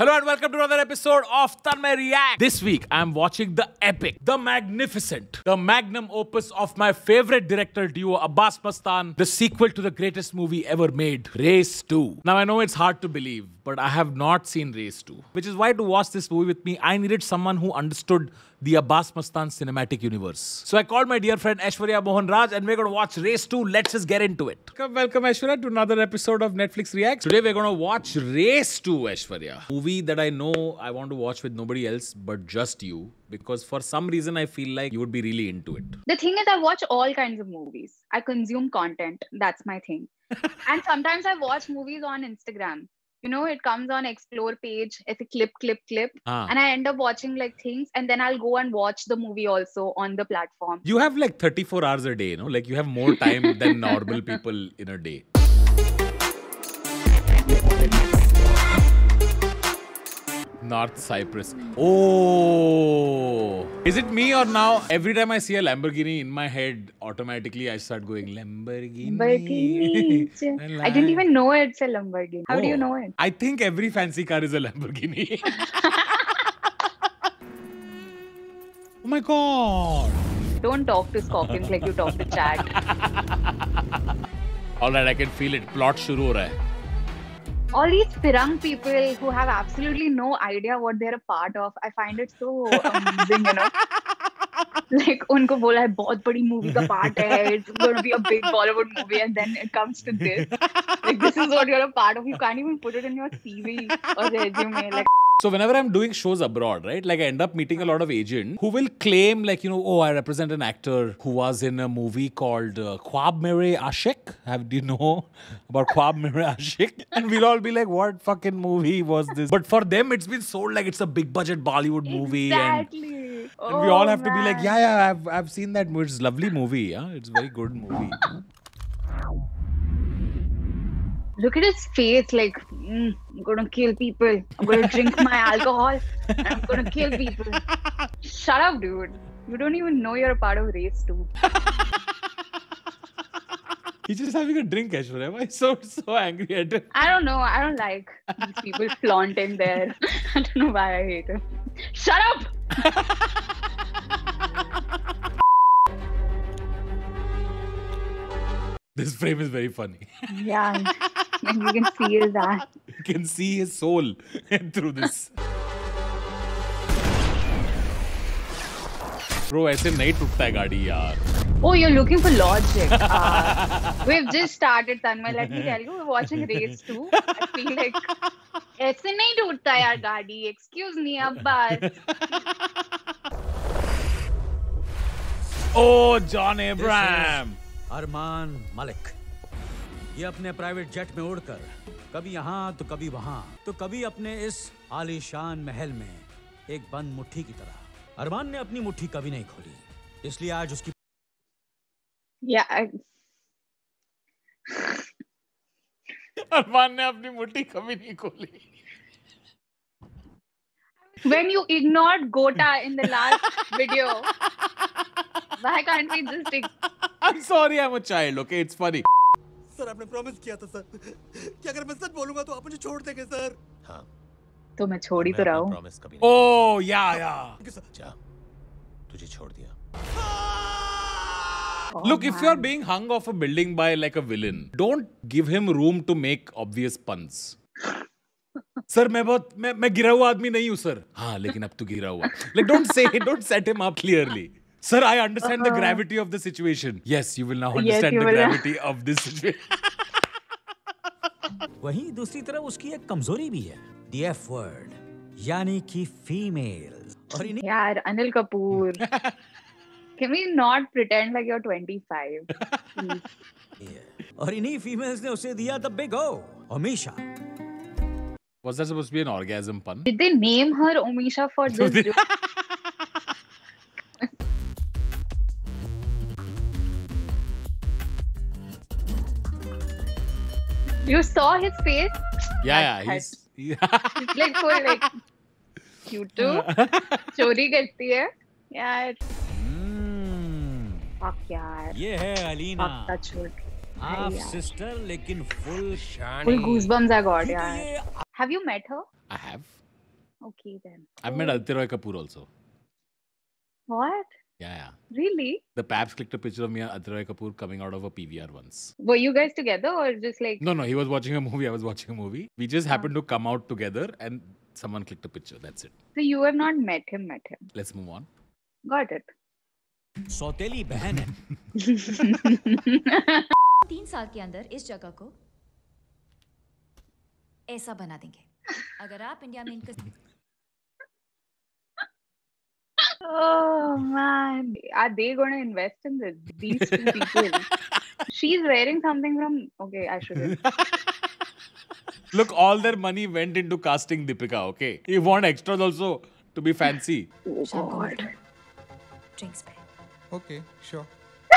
Hello and welcome to another episode of Tanmay React. This week I'm watching the epic, the magnificent, the magnum opus of my favorite director duo Abbas Mastan, the sequel to the greatest movie ever made, Race 2. Now I know it's hard to believe, but I have not seen Race 2, which is why to watch this movie with me I needed someone who understood the Abbas Mastan cinematic universe. So I called my dear friend Aishwarya Mohan Raj and we're going to watch Race 2. Let's just get into it. Welcome, welcome Aishwarya to another episode of Netflix Reacts. Today we're going to watch Race 2, Aishwarya. Movie that I know I want to watch with nobody else but just you because for some reason I feel like you would be really into it. The thing is, I watch all kinds of movies. I consume content. That's my thing. and sometimes I watch movies on Instagram you know it comes on explore page it's a clip clip clip Ah. and i end up watching like things and then i'll go and watch the movie also on the platform You have like 34 hours a day, you know? Like you have more time than normal people in a day. North Cyprus. Oh, is it me or now? Every time I see a Lamborghini in my head, automatically I start going Lamborghini. Lamborghini. i didn't even know it's a lamborghini how do you Oh. know it I think every fancy car is a Lamborghini. oh my god. don't talk to scorpions like you talk to chat All right, I can feel it. Plot shuru ho raha hai all these pirang people who have absolutely no idea what they're a part of i find it so amazing you know like उनको बोला है बहुत बड़ी movie का part है it's going to be a big Bollywood movie and then it comes to this like this is what you're a part of you can't even put it in your CV or resume like so whenever I'm doing shows abroad, right, like I end up meeting a lot of agents who will claim like, you know, oh, I represent an actor who was in a movie called uh, Khwab Mere Ashik. Have do you know about Khwab Mere Ashik? And we'll all be like, what fucking movie was this? But for them, it's been sold like it's a big budget Bollywood movie. And, exactly and we all Oh, have to be like, yeah, yeah, I've, I've seen that movie. It's a lovely movie. Yeah, it's a very good movie. look at his face like mm, I'm gonna kill people I'm gonna drink my alcohol and I'm gonna kill people shut up dude you don't even know you're a part of race too He's just having a drink, Aishwarya. Why so so angry at him? I don't know. I don't like these people flaunting there. I don't know why I hate him. Shut up! This frame is very funny. Yeah, you can see his eye. You can see his soul through this. Bro, ऐसे नहीं टूटता है गाड़ी यार. Oh, you're looking for logic. Uh, we've just started, Tanmay. Let me tell you, we're watching Race 2. I feel like ऐसे नहीं टूटता यार गाड़ी. Excuse me, Abbas. Oh, John Abraham. Armaan Malik ये अपने प्राइवेट जेट में उड़कर कभी यहाँ तो कभी वहाँ तो कभी अपने इस आलीशान महल में एक बंद मुट्ठी की तरह अरमान ने अपनी मुट्ठी कभी नहीं खोली इसलिए आज उसकी Yeah. I- अरमान ने अपनी मुट्ठी कभी नहीं खोली. When you ignored Gota in the last video, why can't we just I'm sorry, I'm a child. Okay, it's funny. Sir आपने प्रॉमिस किया था सर। कि अगर मैं सच बोलूँगा तो आप मुझे छोड़ देंगे सर। हाँ। तो मैं छोड़ ही तो रहा हूँ. प्रॉमिस कभी नहीं Oh, yeah, yeah. जा तुझे छोड़ दिया। Oh, Look, if you're man. being hung off a building by like a villain, don't give him room to make obvious puns. Sir मैं बहुत मैं मैं गिरा हुआ आदमी नहीं हूँ सर हाँ लेकिन अब तो गिरा हुआ। Like don't say don't set him up clearly sir I understand the gravity of the situation yes you will now Yes, understand you the will. Gravity of this situation वहीं दूसरी तरफ़ उसकी एक कमज़ोरी भी है. द एफ़ वर्ड यानी कि फीमेल और इन्हीं यार Anil Kapoor. Can we not pretend like you're 25 please? और इन्हीं फीमेल्स ने उसे दिया द बिग ओ हमेशा Was that supposed to be an orgasm pun? did they name her omisha for this you saw his face Yeah, yeah. That- He's, like full like cute too चोरी करती है यार fuck यार ये है Alina wood half यार। Sister लेकिन full full goosebumps I got तो यार ये have you met her I have. Okay then. I've met Aditya Roy Kapoor also. What? Yeah, yeah. Really? The Paps clicked a picture of me and Aditya Roy Kapoor coming out of a PVR once. Were you guys together or just like? No, no, he was watching a movie. I was watching a movie. We just happened to come out together and someone clicked a picture. That's it. So you have not met him, met him. Let's move on. Got it. सौतेली बहन है तीन साल के अंदर इस जगह को ऐसा बना देंगे अगर आप इंडिया में इनका oh man, are they going to invest in this? These two people. She's wearing something from. Okay, I should. Look, all their money went into casting Deepika. Okay, you want extras also to be fancy. Oh God. Drinks, Okay, sure.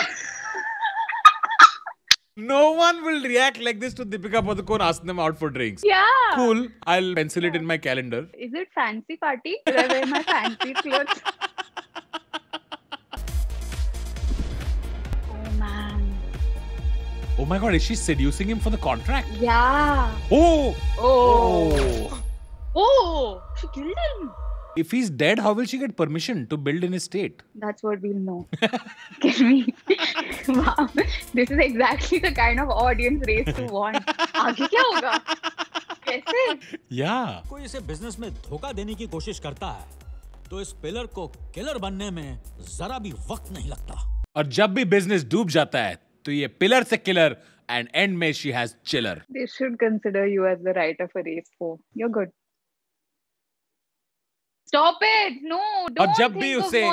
No one will react like this to Deepika Padukone asking them out for drinks. Yeah. Cool. I'll pencil it in my calendar. Is it fancy party? Will I wear my fancy clothes? Oh my god, is she seducing him for the contract? Yeah. Oh! Oh. Oh. She killed him. If he's dead, how will she get permission to build in his state? That's what we'll know. Get me? wow. This is exactly the kind of audience race to want. आगे क्या होगा? कैसे? Yeah. कोई इसे business में धोखा देने की कोशिश करता है तो इस पिलर को किलर बनने में जरा भी वक्त नहीं लगता और जब भी बिज़नेस डूब जाता है तो ये पिलर से किलर एंड एंड में she has chiller they should consider you as the writer for race for you good stop it no और जब भी उसे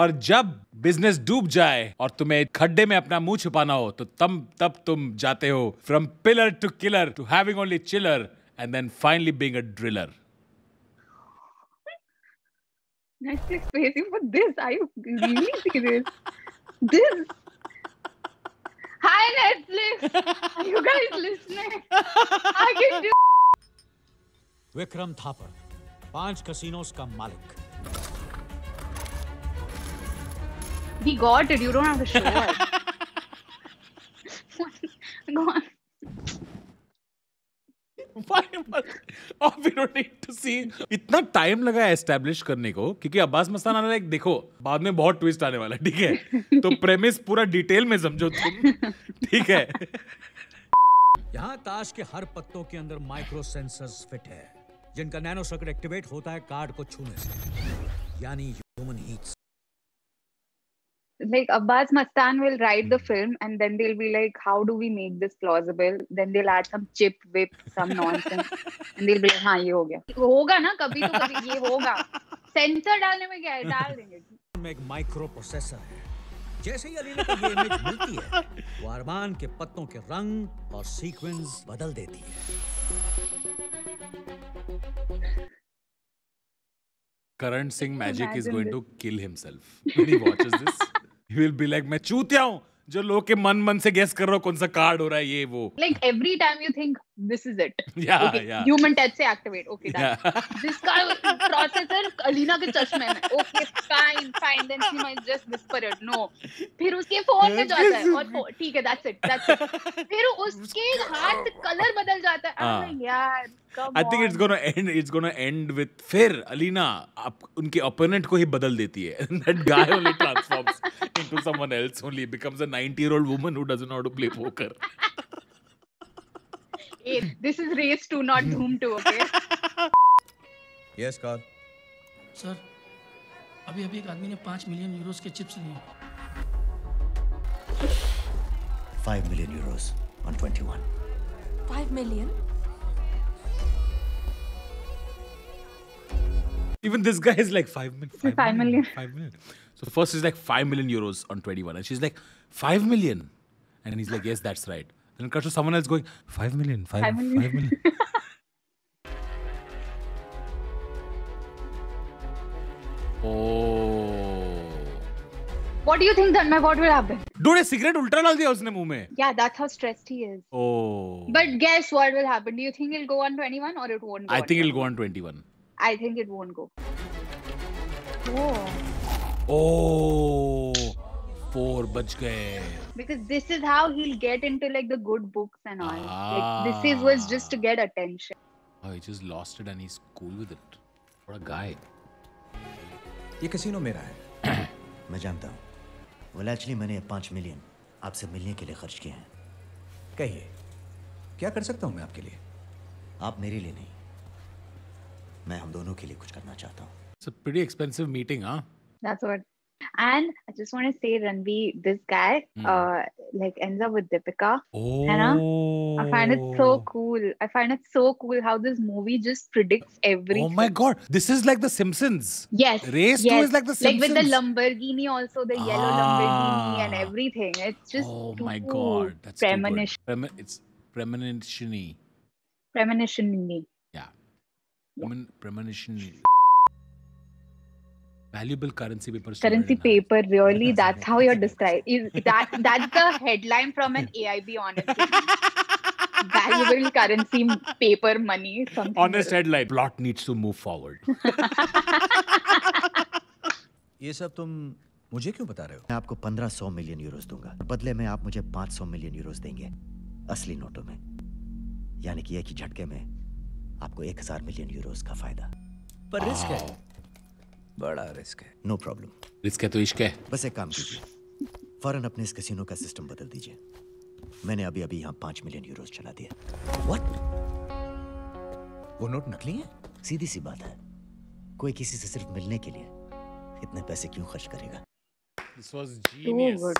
और जब बिज़नेस डूब जाए और तुम्हें खड्डे में अपना मुँह छुपाना हो तो तब तब तुम जाते हो from pillar to killer to having only chiller and then finally being a driller Netflix for this. Are you really serious? this? Hi Netflix! Are you guys listening? I can do. Vikram Thapar पांच casinos का मालिक We got it. You don't have to show us. Go on. इतना time लगा establish करने को क्योंकि Abbas Mastan like देखो बाद में बहुत ट्विस्ट आने वाला है ठीक है? तो प्रेमिस पूरा डिटेल में समझो तुम ठीक है? यहाँ ताश के हर पत्तों के अंदर माइक्रो सेंसर्स फिट है जिनका नैनो सर्किट एक्टिवेट होता है कार्ड को छूने से। यानी human heats like Abbas Mastan will write the film and then they'll be like, how do we make this plausible? Then they'll add some chip whip, some nonsense, and they'll be like, हाँ ये हो गया होगा ना कभी तो कभी ये होगा सेंसर डालने में क्या है डाल देंगे में एक माइक्रो प्रोसेसर है जैसे ही अलीना को ये इमेज मिलती है वो अरमान के पत्तों के रंग और सीक्वेंस बदल देती है Karan Singh Magic is Imagine going this. to kill himself when he watches this. Will be like मैं चूतिया हूँ जो लोग के मन मन से गेस कर रहा हूँ कौन सा कार्ड हो रहा है ये वो. Like every time you think this is it या या ह्यूमन टच से एक्टिवेट ओके दिस का प्रोसेसर अलीना के चश्मे में. Okay fine fine then she might just this पर नो फिर उसके फ़ोन में जाता है. और ठीक है दैट्स इट दैट्स इट फिर उसके हार्ट कलर बदल जाता है. हाँ. आई यार I think it's gone and it's gone and with फिर अलीना उनके ओपोनेंट को ही बदल देती है. That guy only transforms into someone else. Only becomes a 90 year old woman who doesn't know how to play poker. Hey, this is race two not Doom two okay Yes, Carl. Sir अभी अभी एक आदमी ने पाँच million euros के chips लिए 5 million euros on 21 five million Even this guy is like five million. Five, Five million. Five million. So first is like five million euros on 21, and she's like five million, and he's like, yes, that's right. Then it comes to someone else going five million, five, Five million. five million. oh. what do you think Dhanmay what will happen Dude, cigarette उल्टा डाल दिया उसने मुंह में. yeah that's how stressed he is Oh. but guess what will happen do you think it'll go on 21 or it won't go I on think it'll 21? go on 21. I think it won't go. Oh. Oh. Four बज गए. Because this is how he'll get into like the good books and all. Ah. Like this is was just to get attention. Oh, he just lost it and he's cool with it. What a guy. ये casino मेरा है मैं जानता हूँ well, actually मैंने पाँच million आपसे मिलने के लिए खर्च किए हैं कहिए क्या कर सकता हूँ मैं आपके लिए आप मेरे लिए नहीं मैं हम दोनों के लिए कुछ करना चाहता हूँ It's a pretty expensive meeting, huh? That's what. And I just want to say, Ranveer, this guy, uh, like ends up with Deepika. Oh. है ना? I find it so cool. I find it so cool how this movie just predicts everything. Oh my god. This is like The Simpsons. Yes. Race 2 is like The Simpsons. Like with the Lamborghini, also the yellow Lamborghini and Ah. everything. It's just Oh my god. That's premonition. Premi- it's premonition Premonition. Yeah. Premen- premonition. Valuable currency paper. Currency paper, really? That's how you're described. Is that that's the headline from an AIB honestly. Valuable currency paper money. Something Honest headline. Plot needs to move forward. ये सब तुम मुझे क्यों बता रहे हो मैं आपको पंद्रह सौ मिलियन यूरोस दूँगा बदले में आप मुझे पाँच सौ मिलियन यूरोस देंगे असली नोटों में यानी कि एक ही झटके में आपको एक हज़ार मिलियन यूरोस का फ़ायदा पर रिस्क है बड़ा रिस्क है। नो प्रॉब्लम रिस्क है तो इश्क है। बस एक काम कीजिए। फ़ौरन अपने इस कसिनो का सिस्टम बदल दीजिए। मैंने अभी अभी यहाँ पाँच मिलियन यूरोस चला दिया। व्हाट वो नोट नकली है? सीधी सी बात है। कोई किसी से सिर्फ़ मिलने के लिए इतने पैसे क्यों खर्च करेगा? This was genius. good.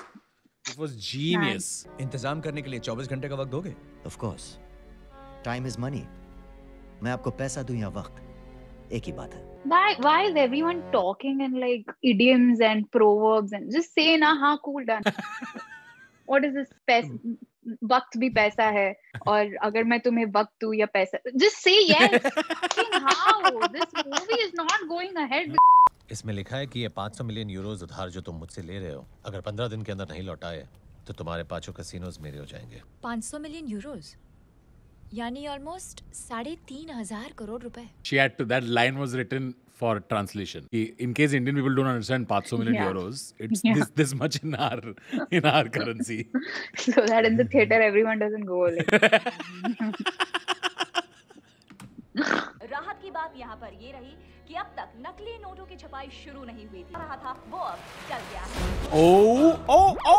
It was genius. इंतज़ाम करने के लिए 24 घंटे का वक्त दोगे? Of course time is money मैं आपको पैसा दूँ या वक्त? एक ही बात है Why why is everyone talking in like idioms and proverbs and just say na ha cool done. what is this पैस वक्त भी पैसा है और अगर मैं तुम्हें वक्त दूँ या पैसा just say yes. Fucking how this movie is not going ahead. इसमें लिखा है कि ये 500 मिलियन यूरोस उधार जो तुम मुझसे ले रहे हो अगर 15 दिन के अंदर नहीं लौटाए तो तुम्हारे पाँचों कैसीनोज मेरे हो जाएँगे 500 मिलियन यूरोस यानी ऑलमोस्ट साढ़े तीन हज़ार करोड़ रुपए। She had to that line was written for translation in case Indian people don't understand 500 million euros it's this this much in our in our currency so that in the theatre everyone doesn't go all राहत की बात यहाँ पर ये रही कि अब तक नकली नोटों की छपाई शुरू नहीं हुई थी। रहा था वो अब चल गया। ओ ओ ओ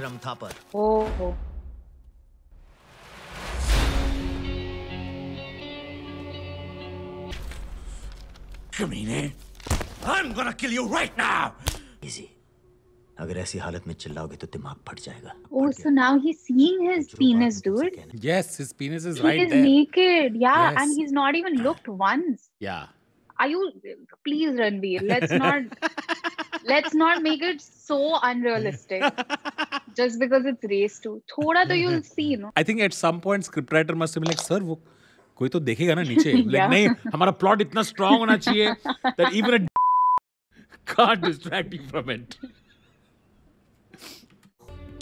विक्रम थापर Oh. कमीने I'm gonna kill you right now. Easy. अगर ऐसी हालत में चिल्लाओगे तो दिमाग फट जाएगा Oh, so now he's seeing his penis, dude. Yes, his penis is He right is there. naked, yeah, Yes. and he's not even looked once. Yeah. Are you? Please, Ranveer, let's not let's not make it so unrealistic. Just because it's race two, thoda to you'll see, no. I think at some point scriptwriter must have been like, sir, वो कोई तो देखेगा ना नीचे. Like नहीं, हमारा plot इतना strong होना चाहिए that even a can't distract you from it.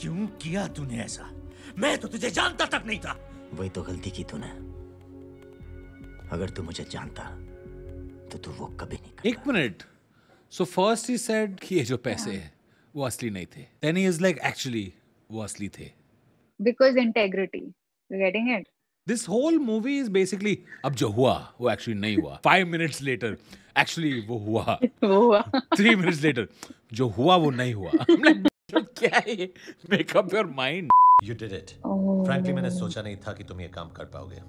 क्यों किया तूने ऐसा मैं तो तुझे जानता तक नहीं था वही तो गलती की तूने अगर तू मुझे जानता तो तू वो कभी नहीं एक minute so first he said कि ये जो पैसे हैं वो असली नहीं थे then he is like actually वो असली थे Because integrity. You getting it? This whole movie is basically अब जो हुआ वो एक्चुअली नहीं हुआ फाइव मिनट्स लेटर एक्चुअली वो हुआ वो हुआ थ्री मिनट्स लेटर जो हुआ वो नहीं हुआ I'm like, क्या है make up your mind you did it Oh. Frankly मैंने सोचा नहीं था कि तुम ये काम कर पाओगे।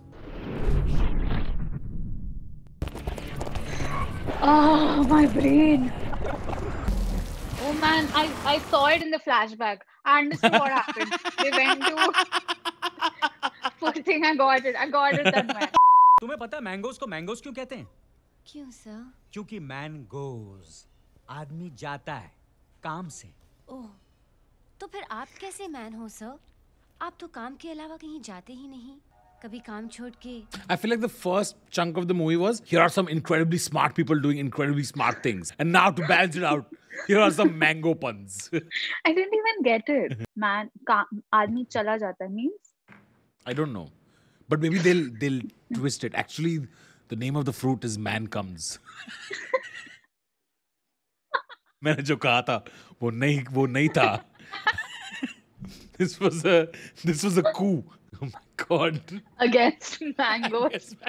Oh, my brain. Oh man, I, I saw it in the flashback. I understood what happened. They went to. First thing I got it. I got it that man. तुम्हें पता है मैंगोज को मैंगोज क्यों कहते हैं क्यों sir क्योंकि mangoes आदमी जाता है काम से ओह तो फिर आप कैसे मैन हो सर आप तो काम के अलावा कहीं जाते ही नहीं कभी काम छोड़ के। I feel like the first chunk of the movie was here are some incredibly smart people doing incredibly smart things and now to balance it out here are some mango puns I didn't even get it man आदमी चला जाता means I don't know but maybe they they twist it actually the name of the fruit is man comes मैंने जो कहा था वो नहीं वो नहीं था। This was a this was a coo Oh my god. God. against mangoes.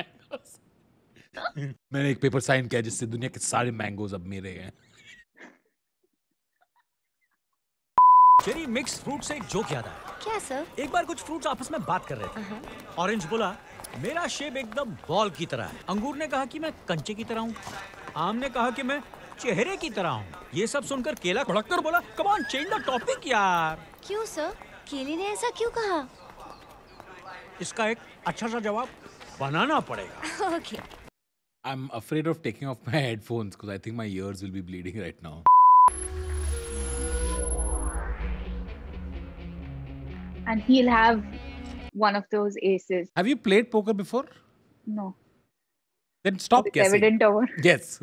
मैंने एक पेपर साइन किया जिससे दुनिया के सारे मैंगोज अब मेरे हैं। चेरी मिक्स फ्रूट से एक जोक याद आया। क्या सर एक बार कुछ फ्रूट्स आपस में बात कर रहे थे। ऑरेंज बोला मेरा शेप एकदम बॉल की तरह है। अंगूर ने कहा कि मैं कंचे की तरह हूँ। आम ने कहा कि मैं चेहरे की तरह हूँ। ये सब सुनकर केला खड़क कर बोला कमान चेंज द टॉपिक यार. क्यों सर केले ने ऐसा क्यों कहा? इसका एक अच्छा सा जवाब बनाना पड़ेगा। Okay I am afraid of taking off my headphones because I think my ears will be bleeding right now and he will have one of those aces have you played poker before no then stop guessing evident over yes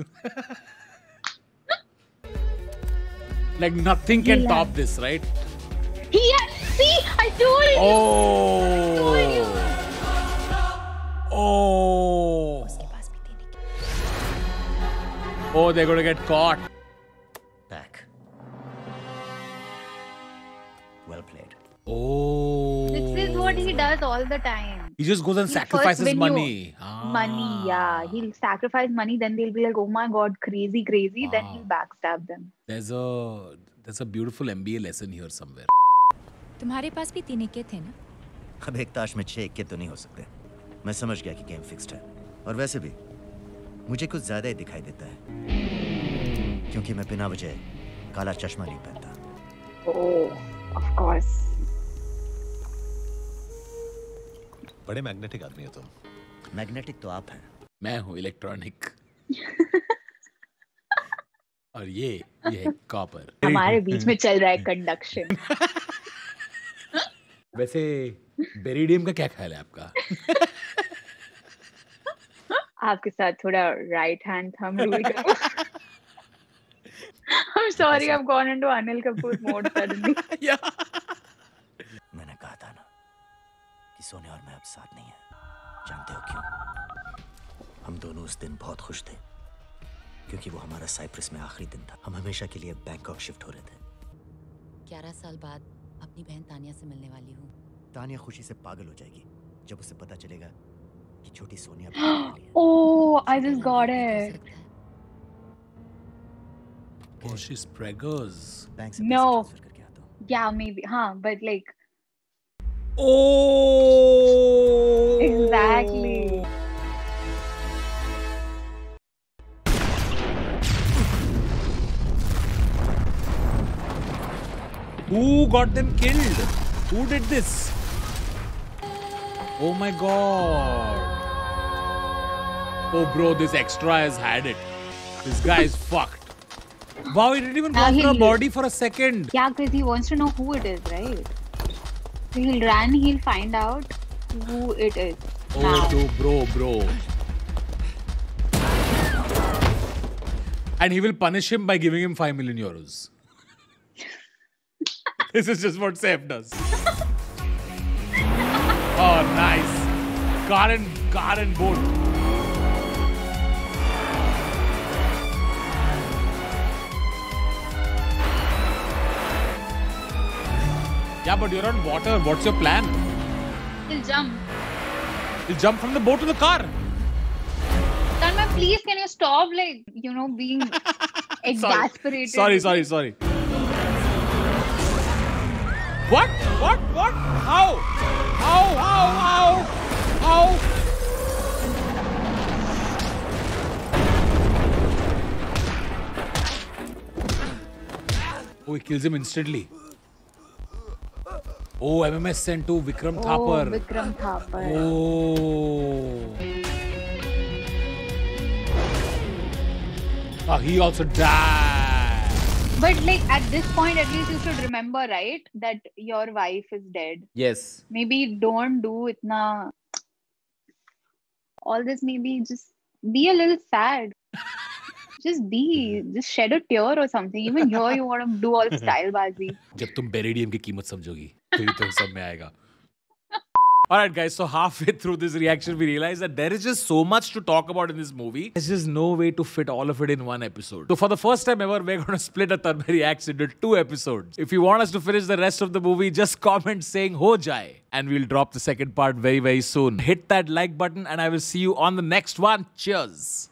Like nothing can top this, right? He see, I told you. Oh. Oh. Oh, they're gonna get caught. Back. Well played. Oh. This is what he does all the time. He just goes and He sacrifices money. Ah. Money, yeah. He'll sacrifice money, then they'll be like, oh my god, crazy, crazy. Ah. Then he'll backstab them. There's a there's a beautiful MBA lesson here somewhere. तुम्हारे पास भी तीन इक्के थे ना अब एक ताश में छह इक्के तो नहीं हो सकते मैं समझ गया कि गेम फिक्स्ड है। और वैसे भी मुझे कुछ ज़्यादा ही दिखाई देता है। क्योंकि मैं बिना वजह काला चश्मा नहीं पहनता। Oh, of course. बड़े मैग्नेटिक आदमी हो तुम। मैग्नेटिक तो आप हैं। मैं हूँ इलेक्ट्रॉनिक और ये ये है कॉपर हमारे बीच में चल रहा है कंडक्शन वैसे बेरिडियम का क्या ख्याल है आपका? आपके साथ थोड़ा राइट हैंड थंब रूल करो। I'm sorry, I've gone into Anil Kapoor mode suddenly. yeah. मैंने कहा था ना कि सोने और मैं अब साथ नहीं है। जानते हो क्यों? हम दोनों उस दिन बहुत खुश थे क्योंकि वो हमारा साइप्रस में आखिरी दिन था। हम हमेशा के लिए बैंकॉक शिफ्ट हो रहे थे। ग्यारह साल बाद अपनी बहन तानिया से मिलने वाली हूँ। तानिया खुशी से पागल हो जाएगी जब उसे पता चलेगा कि छोटी सोनिया भी आने वाली है। oh, I just got it. Oh, she's preggers. Bank से No. पैसे ट्रांसफर करके आता हूँ Yeah, maybe. Huh, but like Oh. exactly. Who got them killed? Who did this? Oh my god. Oh bro, this extra has had it. This guy is fucked. Wow, he didn't even go Now after a body for a second. Yeah, because he wants to know who it is, right? So he'll run, he'll find out who it is. Oh, Now. no, bro, bro. And he will punish him by giving him 5 million euros. this is just what Safe does. oh, nice. Car and, car and boat. Yeah, but you're on water. What's your plan? He'll jump. You'll jump from the boat to the car. Tanmay, please, can you stop, like, you know, being exasperated? Sorry, sorry, sorry. What? What? What? How? How? How? How? How? Oh, he kills him instantly. Oh, MMS sent to Vikram Oh, Thapar. Vikram Thapar. Oh. Ah, he also died. But like at this point, at least you should remember, right, that your wife is dead. Yes. Maybe don't do itna. All this, maybe just be a little sad. just be, just shed a tear or something. Even here, you want to do all style bazi. जब तुम बेरिडियम की कीमत समझोगी तो ये तो सब में आएगा All right, guys. So halfway through this reaction, we realized that there is just so much to talk about in this movie. There's just no way to fit all of it in one episode. So for the first time ever, we're going to split a Tanmay reacts into two episodes. If you want us to finish the rest of the movie, just comment saying "Ho jai," and we'll drop the second part very very soon. Hit that like button, and I will see you on the next one. Cheers.